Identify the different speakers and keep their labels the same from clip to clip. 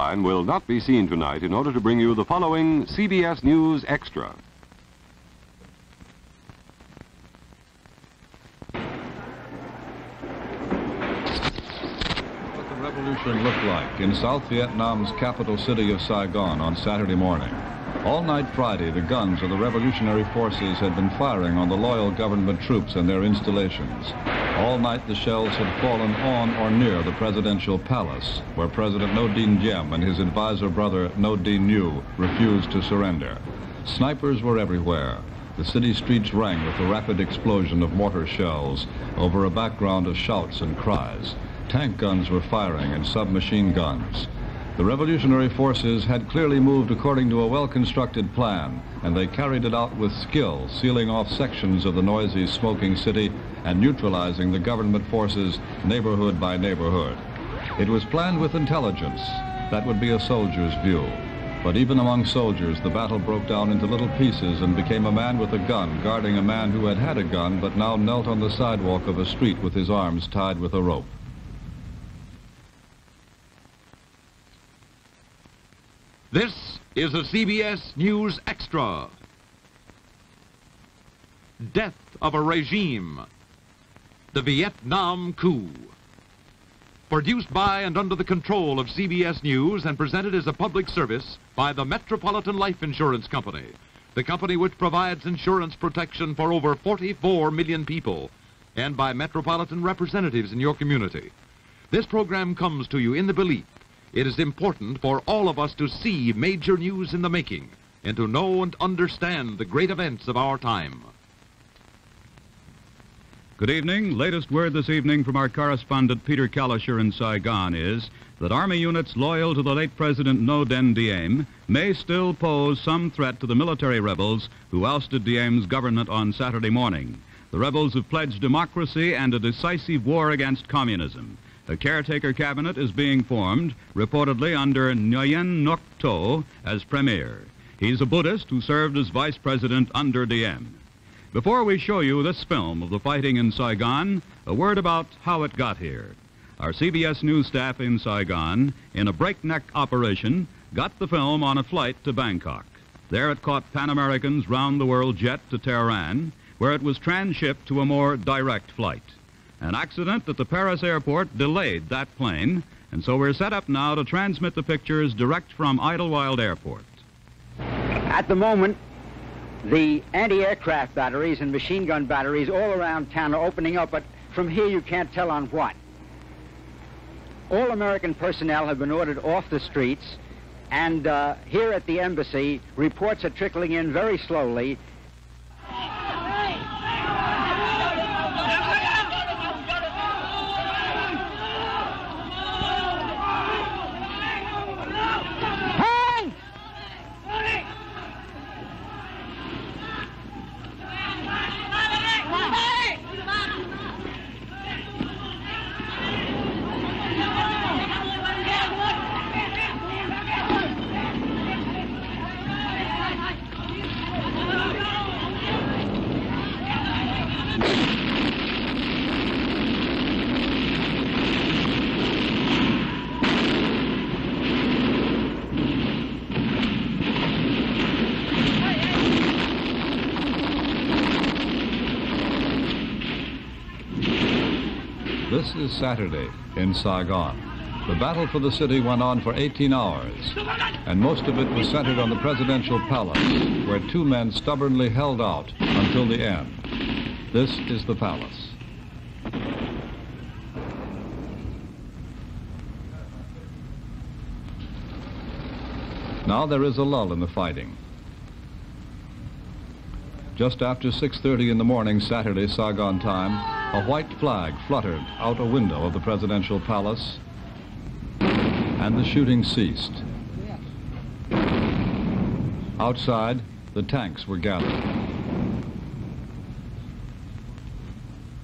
Speaker 1: will not be seen tonight in order to bring you the following CBS News Extra.
Speaker 2: What the revolution looked like in South Vietnam's capital city of Saigon on Saturday morning. All night Friday, the guns of the revolutionary forces had been firing on the loyal government troops and their installations. All night the shells had fallen on or near the presidential palace, where President Ngo Dinh Diem and his advisor brother Ngo Dinh Nhu refused to surrender. Snipers were everywhere. The city streets rang with the rapid explosion of mortar shells over a background of shouts and cries. Tank guns were firing and submachine guns. The revolutionary forces had clearly moved according to a well-constructed plan, and they carried it out with skill, sealing off sections of the noisy, smoking city and neutralizing the government forces neighborhood by neighborhood. It was planned with intelligence. That would be a soldier's view. But even among soldiers, the battle broke down into little pieces and became a man with a gun guarding a man who had had a gun but now knelt on the sidewalk of a street with his arms tied with a rope.
Speaker 3: This is a CBS News Extra. Death of a Regime. The Vietnam Coup. Produced by and under the control of CBS News and presented as a public service by the Metropolitan Life Insurance Company, the company which provides insurance protection for over 44 million people, and by metropolitan representatives in your community. This program comes to you in the belief it is important for all of us to see major news in the making and to know and understand the great events of our time.
Speaker 4: Good evening. Latest word this evening from our correspondent Peter Kalischer in Saigon is that Army units loyal to the late President Ngo Dinh Diem may still pose some threat to the military rebels who ousted Diem's government on Saturday morning. The rebels have pledged democracy and a decisive war against communism. A caretaker cabinet is being formed, reportedly under Nguyen Ngoc Tho as premier. He's a Buddhist who served as vice president under Diem. Before we show you this film of the fighting in Saigon, a word about how it got here. Our CBS News staff in Saigon, in a breakneck operation, got the film on a flight to Bangkok. There it caught Pan American's round the world jet to Tehran, where it was transshipped to a more direct flight. An accident at the Paris airport delayed that plane, and so we're set up now to transmit the pictures direct from Idlewild Airport.
Speaker 5: At the moment, the anti-aircraft batteries and machine gun batteries all around town are opening up, but from here you can't tell on what. All American personnel have been ordered off the streets, and uh, here at the embassy, reports are trickling in very slowly
Speaker 2: This is Saturday in Saigon. The battle for the city went on for 18 hours, and most of it was centered on the presidential palace, where two men stubbornly held out until the end. This is the palace. Now there is a lull in the fighting. Just after 6.30 in the morning Saturday Saigon time, a white flag fluttered out a window of the presidential palace, and the shooting ceased. Outside, the tanks were gathered.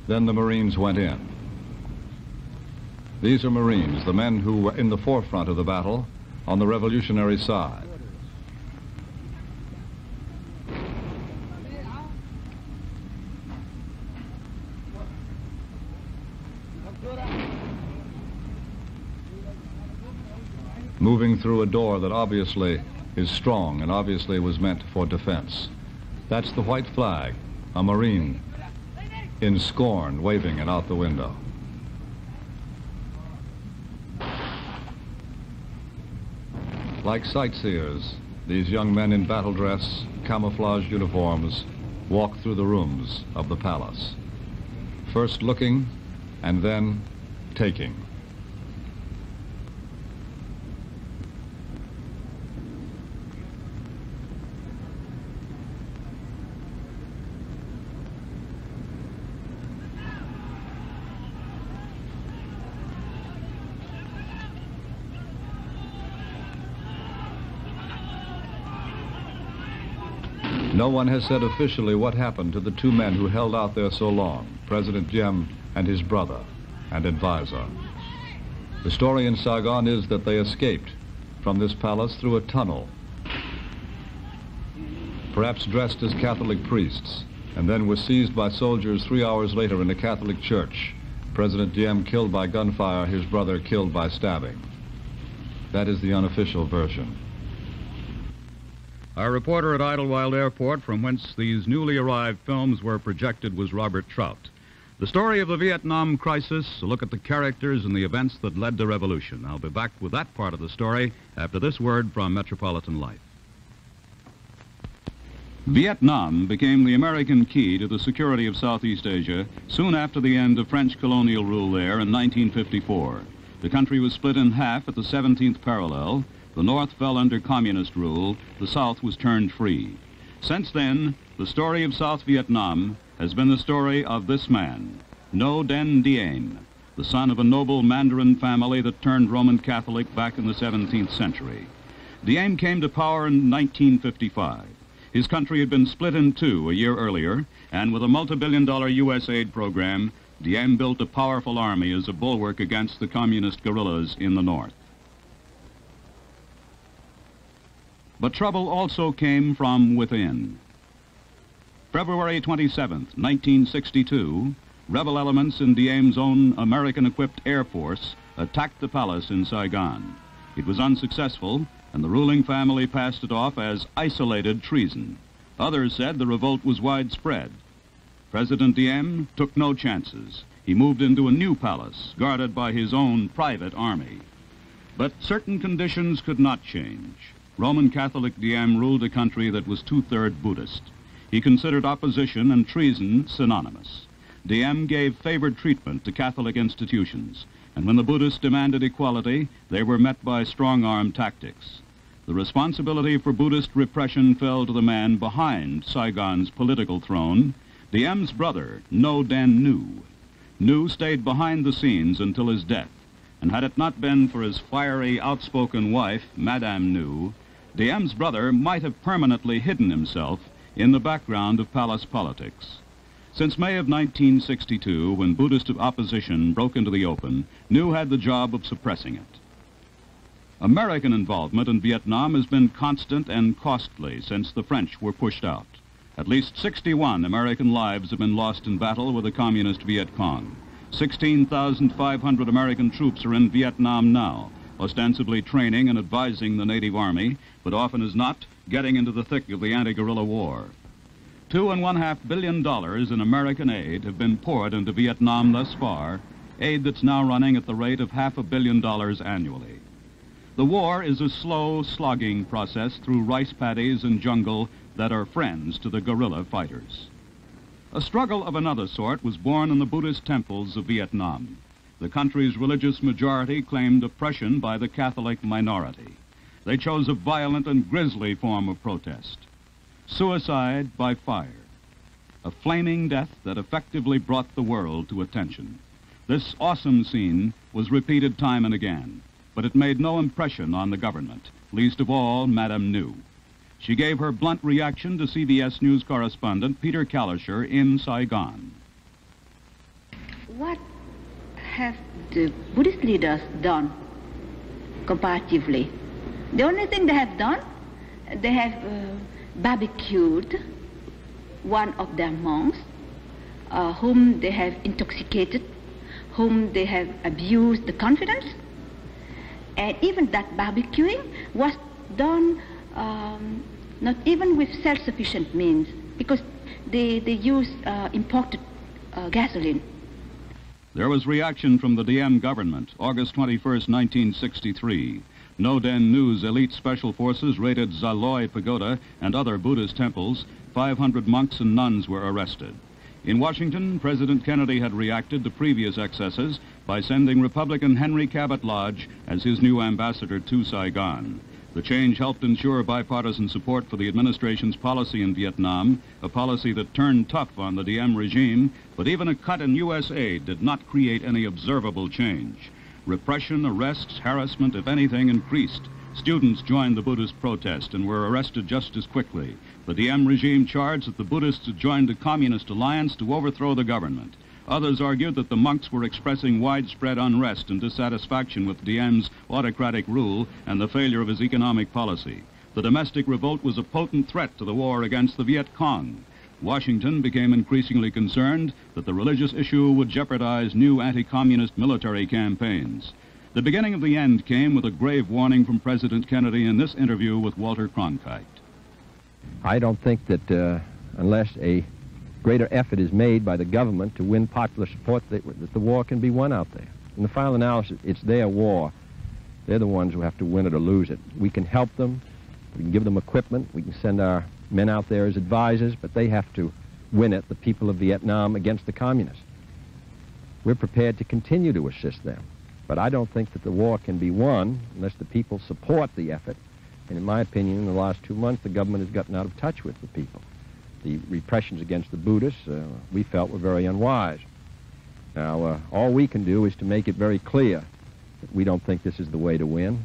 Speaker 2: Then the Marines went in. These are Marines, the men who were in the forefront of the battle on the revolutionary side. Through a door that obviously is strong and obviously was meant for defense. That's the white flag, a Marine in scorn waving it out the window. Like sightseers, these young men in battle dress, camouflage uniforms, walk through the rooms of the palace. First looking and then taking. No one has said officially what happened to the two men who held out there so long, President Diem and his brother and advisor. The story in Saigon is that they escaped from this palace through a tunnel, perhaps dressed as Catholic priests, and then were seized by soldiers three hours later in a Catholic church. President Diem killed by gunfire, his brother killed by stabbing. That is the unofficial version.
Speaker 4: Our reporter at Idlewild Airport, from whence these newly arrived films were projected, was Robert Trout. The story of the Vietnam crisis, a look at the characters and the events that led to revolution. I'll be back with that part of the story after this word from Metropolitan Life. Vietnam became the American key to the security of Southeast Asia soon after the end of French colonial rule there in 1954. The country was split in half at the 17th parallel, the North fell under communist rule. The South was turned free. Since then, the story of South Vietnam has been the story of this man, Ngo Dinh Diem, the son of a noble Mandarin family that turned Roman Catholic back in the 17th century. Diem came to power in 1955. His country had been split in two a year earlier, and with a multi-billion dollar U.S. aid program, Diem built a powerful army as a bulwark against the communist guerrillas in the north. But trouble also came from within. February 27, 1962, rebel elements in Diem's own American-equipped Air Force attacked the palace in Saigon. It was unsuccessful, and the ruling family passed it off as isolated treason. Others said the revolt was widespread. President Diem took no chances. He moved into a new palace, guarded by his own private army. But certain conditions could not change. Roman Catholic Diem ruled a country that was two-thirds Buddhist. He considered opposition and treason synonymous. Diem gave favored treatment to Catholic institutions, and when the Buddhists demanded equality, they were met by strong-arm tactics. The responsibility for Buddhist repression fell to the man behind Saigon's political throne, Diem's brother, Ngo Dinh Nhu. Nhu stayed behind the scenes until his death, and had it not been for his fiery, outspoken wife, Madame Nhu, Diem's brother might have permanently hidden himself in the background of palace politics. Since May of 1962, when Buddhist opposition broke into the open, Nhu had the job of suppressing it. American involvement in Vietnam has been constant and costly since the French were pushed out. At least 61 American lives have been lost in battle with the communist Viet Cong. 16,500 American troops are in Vietnam now, ostensibly training and advising the native army, but often as not getting into the thick of the anti-guerrilla war. Two and one half billion dollars in American aid have been poured into Vietnam thus far, aid that's now running at the rate of half a billion dollars annually. The war is a slow, slogging process through rice paddies and jungle that are friends to the guerrilla fighters. A struggle of another sort was born in the Buddhist temples of Vietnam. The country's religious majority claimed oppression by the Catholic minority. They chose a violent and grisly form of protest. Suicide by fire. A flaming death that effectively brought the world to attention. This awesome scene was repeated time and again, but it made no impression on the government, least of all Madame Nhu. She gave her blunt reaction to CBS News correspondent Peter Kalischer in Saigon.
Speaker 6: What have the Buddhist leaders done comparatively the only thing they have done, they have uh, barbecued one of their monks, uh, whom they have intoxicated, whom they have abused the confidence, And even that barbecuing was done um, not even with self-sufficient means because they, they used uh, imported uh, gasoline.
Speaker 4: There was reaction from the Diem government, August 21, 1963. Ngo Dinh Nhu's elite special forces raided Xa Loi Pagoda and other Buddhist temples. 500 monks and nuns were arrested. In Washington, President Kennedy had reacted to previous excesses by sending Republican Henry Cabot Lodge as his new ambassador to Saigon. The change helped ensure bipartisan support for the administration's policy in Vietnam, a policy that turned tough on the Diem regime, but even a cut in U.S. aid did not create any observable change. Repression, arrests, harassment, if anything, increased. Students joined the Buddhist protest and were arrested just as quickly. The Diem regime charged that the Buddhists had joined a communist alliance to overthrow the government. Others argued that the monks were expressing widespread unrest and dissatisfaction with Diem's autocratic rule and the failure of his economic policy. The domestic revolt was a potent threat to the war against the Viet Cong. Washington became increasingly concerned that the religious issue would jeopardize new anti-communist military campaigns. The beginning of the end came with a grave warning from President Kennedy in this interview with Walter Cronkite.
Speaker 7: I don't think that uh, unless a greater effort is made by the government to win popular support, that, that the war can be won out there. In the final analysis, it's their war. They're the ones who have to win it or lose it. We can help them. We can give them equipment. We can send our men out there as advisors, but they have to win it, the people of Vietnam, against the communists. We're prepared to continue to assist them. But I don't think that the war can be won unless the people support the effort. And in my opinion, in the last two months, the government has gotten out of touch with the people. The repressions against the Buddhists, uh, we felt, were very unwise. Now, uh, all we can do is to make it very clear that we don't think this is the way to win.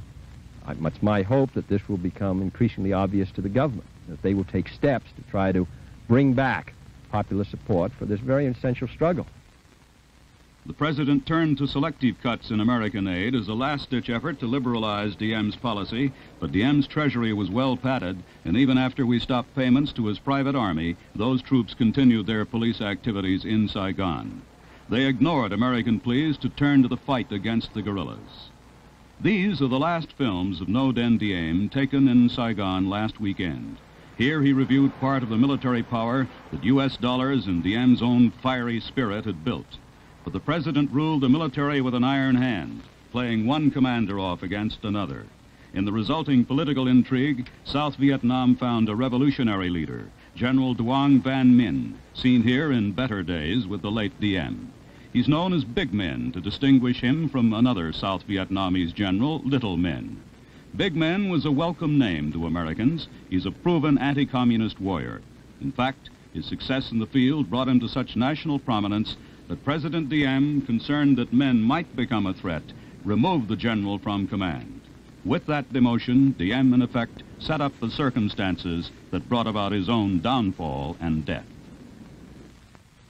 Speaker 7: I, it's my hope that this will become increasingly obvious to the government, that they will take steps to try to bring back popular support for this very essential struggle.
Speaker 4: The president turned to selective cuts in American aid as a last-ditch effort to liberalize Diem's policy, but Diem's treasury was well padded, and even after we stopped payments to his private army, those troops continued their police activities in Saigon. They ignored American pleas to turn to the fight against the guerrillas. These are the last films of Ngo Dinh Diem taken in Saigon last weekend. Here he reviewed part of the military power that U.S. dollars and Diem's own fiery spirit had built. But the president ruled the military with an iron hand, playing one commander off against another. In the resulting political intrigue, South Vietnam found a revolutionary leader, General Duong Van Minh, seen here in better days with the late Diem. He's known as Big Minh to distinguish him from another South Vietnamese general, Little Minh. Big Minh was a welcome name to Americans. He's a proven anti-communist warrior. In fact, his success in the field brought him to such national prominence that President Diem, concerned that Minh might become a threat, removed the general from command. With that demotion, Diem, in effect, set up the circumstances that brought about his own downfall and death.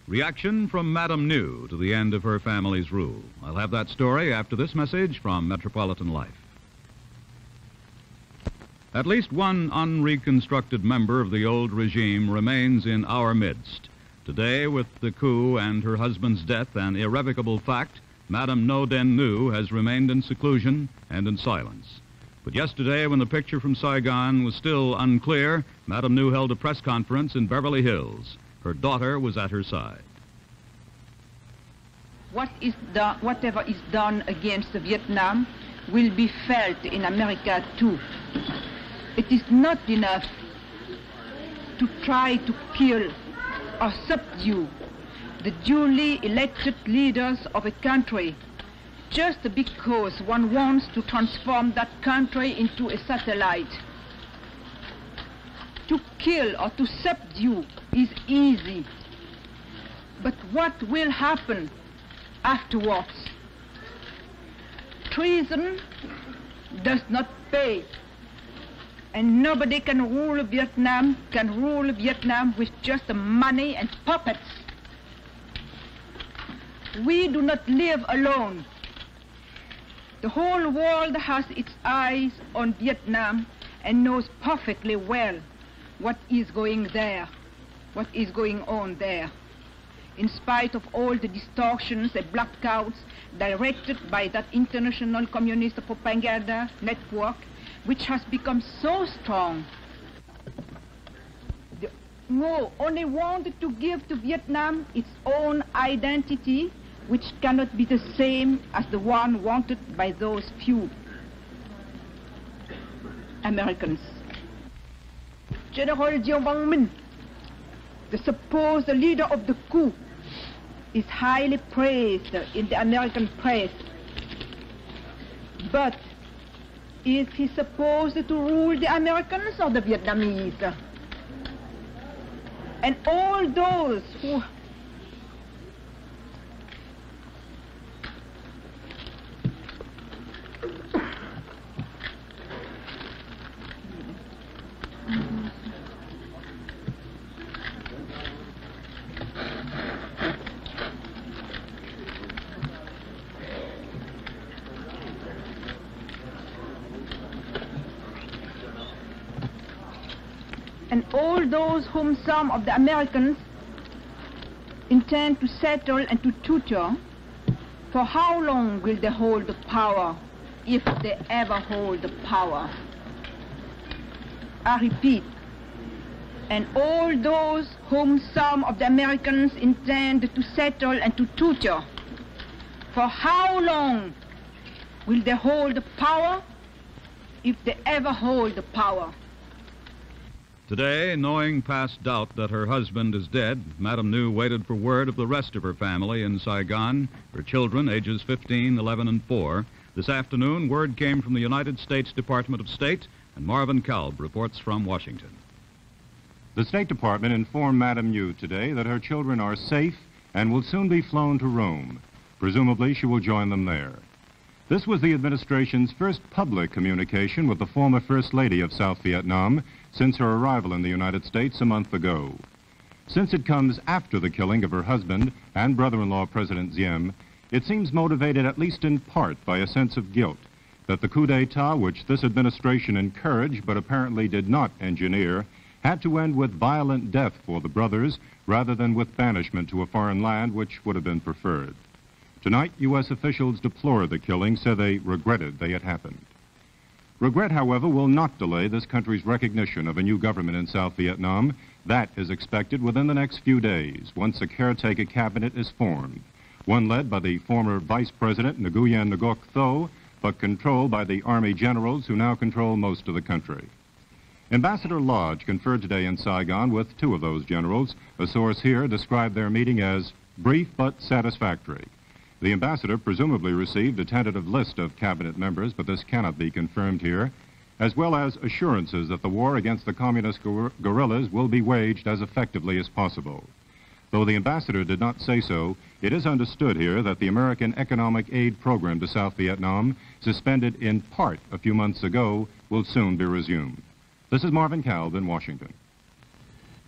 Speaker 4: Reaction from Madame Nhu to the end of her family's rule. I'll have that story after this message from Metropolitan Life. At least one unreconstructed member of the old regime remains in our midst. Today, with the coup and her husband's death an irrevocable fact, Madame Ngo Dinh Nhu has remained in seclusion and in silence. But yesterday, when the picture from Saigon was still unclear, Madame Nhu held a press conference in Beverly Hills. Her daughter was at her side.
Speaker 6: What is done, whatever is done against Vietnam will be felt in America too. It is not enough to try to kill or subdue the duly elected leaders of a country just because one wants to transform that country into a satellite. To kill or to subdue is easy. But what will happen afterwards? Treason does not pay. And nobody can rule Vietnam, can rule Vietnam with just money and puppets. We do not live alone. The whole world has its eyes on Vietnam and knows perfectly well what is going there, what is going on there. in spite of all the distortions and blackouts directed by that international communist propaganda network, which has become so strong. The Mo only wanted to give to Vietnam its own identity, which cannot be the same as the one wanted by those few Americans. General Duong Van Minh, the supposed leader of the coup, is highly praised in the American press. But is he supposed to rule the Americans or the Vietnamese? And all those who and all those whom some of the Americans intend to settle and to tutor, for how long will they hold the power, if they ever hold the power? I repeat, and all those whom some of the Americans intend to settle and to tutor, for how long will they hold the power, if they ever hold the power?
Speaker 4: Today, knowing past doubt that her husband is dead, Madame Nhu waited for word of the rest of her family in Saigon, her children, ages 15, 11, and 4. This afternoon, word came from the United States Department of State, and Marvin Kalb reports from Washington.
Speaker 8: The State Department informed Madame Nhu today that her children are safe and will soon be flown to Rome. Presumably, she will join them there. This was the administration's first public communication with the former First Lady of South Vietnam since her arrival in the United States a month ago. Since it comes after the killing of her husband and brother-in-law President Diem, it seems motivated at least in part by a sense of guilt that the coup d'etat which this administration encouraged but apparently did not engineer had to end with violent death for the brothers rather than with banishment to a foreign land which would have been preferred. Tonight, U.S. officials deplore the killing, say they regretted they had happened. Regret, however, will not delay this country's recognition of a new government in South Vietnam. That is expected within the next few days, once a caretaker cabinet is formed, one led by the former Vice President Nguyen Ngoc Tho, but controlled by the Army generals who now control most of the country. Ambassador Lodge conferred today in Saigon with two of those generals. A source here described their meeting as brief but satisfactory. The ambassador presumably received a tentative list of cabinet members, but this cannot be confirmed here, as well as assurances that the war against the communist guer guerrillas will be waged as effectively as possible. Though the ambassador did not say so, it is understood here that the American economic aid program to South Vietnam, suspended in part a few months ago, will soon be resumed. This is Marvin Kalb in Washington.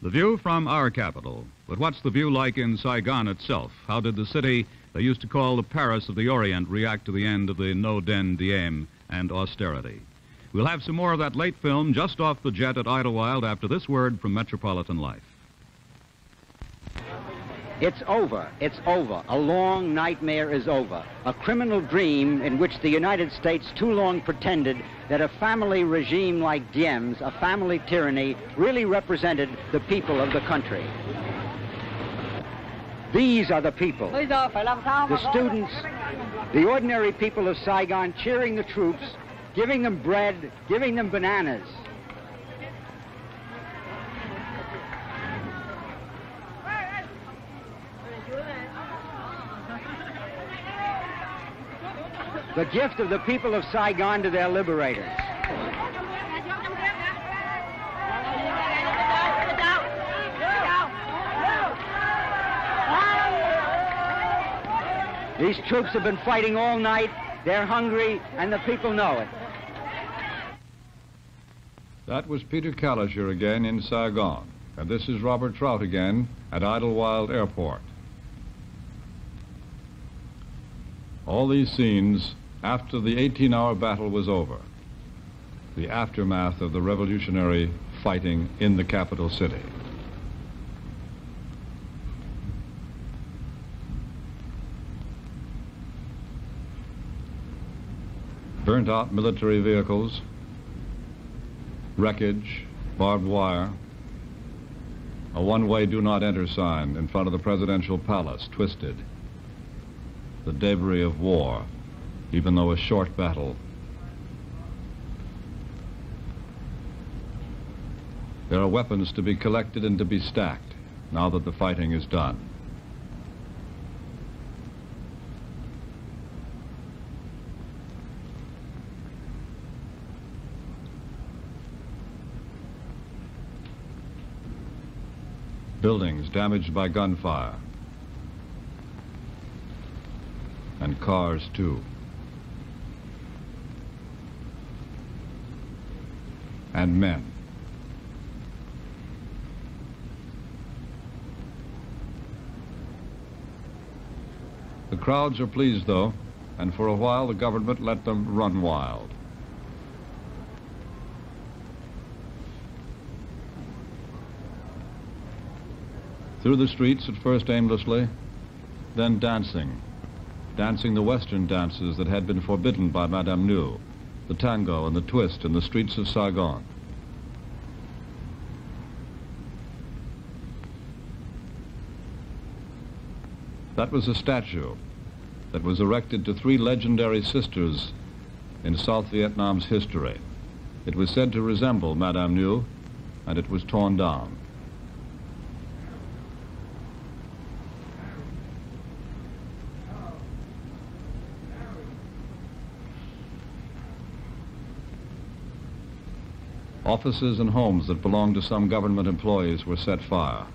Speaker 4: The view from our capital. But what's the view like in Saigon itself? How did the city they used to call the Paris of the Orient react to the end of the Ngo Dinh Diem and austerity? We'll have some more of that late film just off the jet at Idlewild after this word from Metropolitan Life.
Speaker 5: It's over. It's over. A long nightmare is over. A criminal dream in which the United States too long pretended that a family regime like Diem's, a family tyranny, really represented the people of the country. These are the people. The students, the ordinary people of Saigon cheering the troops, giving them bread, giving them bananas. The gift of the people of Saigon to their liberators. These troops have been fighting all night. They're hungry, and the people know it.
Speaker 2: That was Peter Kalischer again in Saigon. And this is Robert Trout again at Idlewild Airport. All these scenes after the 18-hour battle was over. The aftermath of the revolutionary fighting in the capital city. Burnt out military vehicles, wreckage, barbed wire, a one-way do not enter sign in front of the presidential palace, twisted. The debris of war, even though a short battle. There are weapons to be collected and to be stacked now that the fighting is done. Buildings damaged by gunfire, and cars too. And men. The crowds are pleased, though, and for a while the government let them run wild. Through the streets, at first aimlessly, then dancing. Dancing the Western dances that had been forbidden by Madame Nhu, the tango and the twist in the streets of Saigon. That was a statue that was erected to three legendary sisters in South Vietnam's history. It was said to resemble Madame Nhu, and it was torn down. Offices and homes that belonged to some government employees were set fire.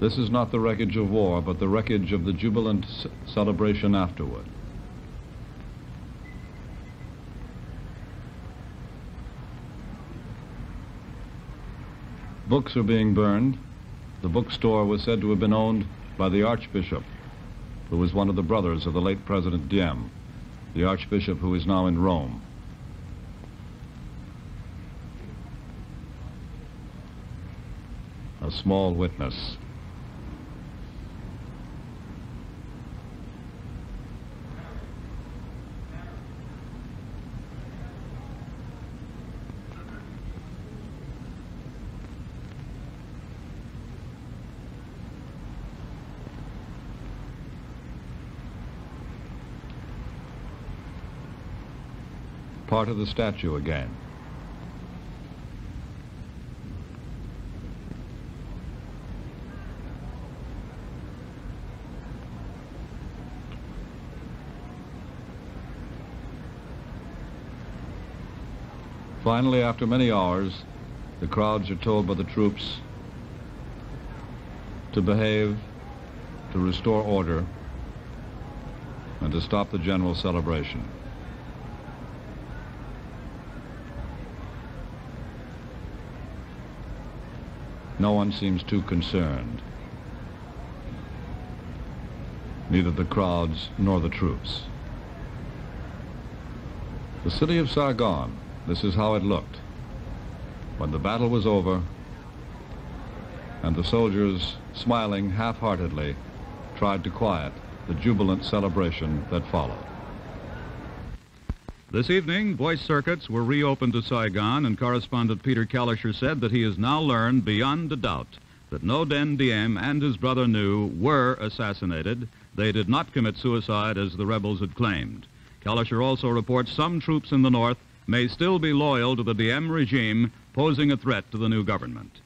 Speaker 2: This is not the wreckage of war, but the wreckage of the jubilant celebration afterward. Books are being burned. The bookstore was said to have been owned by the Archbishop, who was one of the brothers of the late President Diem, the Archbishop who is now in Rome. A small witness. Part of the statue again. Finally, after many hours, the crowds are told by the troops to behave, to restore order, and to stop the general celebration. No one seems too concerned. Neither the crowds nor the troops. The city of Saigon, this is how it looked. When the battle was over, and the soldiers, smiling half-heartedly, tried to quiet the jubilant celebration that followed.
Speaker 4: This evening, voice circuits were reopened to Saigon, and correspondent Peter Kalischer said that he has now learned beyond a doubt that Ngo Dinh Diem and his brother Nhu were assassinated. They did not commit suicide as the rebels had claimed. Kalischer also reports some troops in the north may still be loyal to the Diem regime, posing a threat to the new government.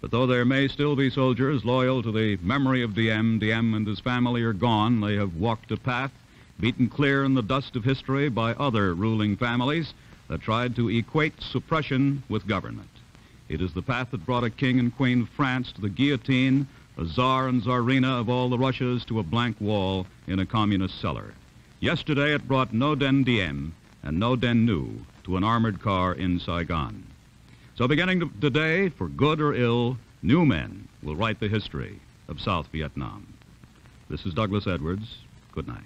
Speaker 4: But though there may still be soldiers loyal to the memory of Diem, Diem and his family are gone. They have walked a path beaten clear in the dust of history by other ruling families that tried to equate suppression with government. It is the path that brought a king and queen of France to the guillotine, a czar and czarina of all the Russias to a blank wall in a communist cellar. Yesterday it brought Ngo Dinh Diem and Ngo Dinh Nhu to an armored car in Saigon. So beginning today, for good or ill, new men will write the history of South Vietnam. This is Douglas Edwards. Good night.